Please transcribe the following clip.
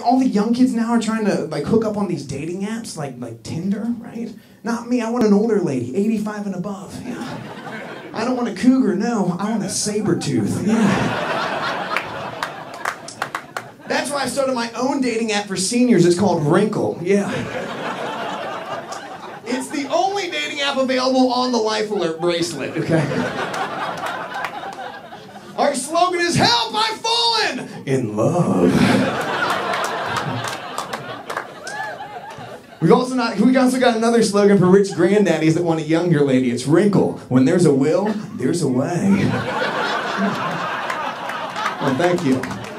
all the young kids now are trying to like hook up on these dating apps, like like Tinder, right? Not me. I want an older lady, 85 and above. Yeah. I don't want a cougar. No, I want a saber tooth. Yeah. That's why I started my own dating app for seniors. It's called Wrinkle. Yeah. It's the only dating app available on the Life Alert bracelet. Okay. Our slogan is "Help! I've fallen in love." We've also not we also got another slogan for rich granddaddies that want a younger lady. It's wrinkle. When there's a will, there's a way. well, thank you.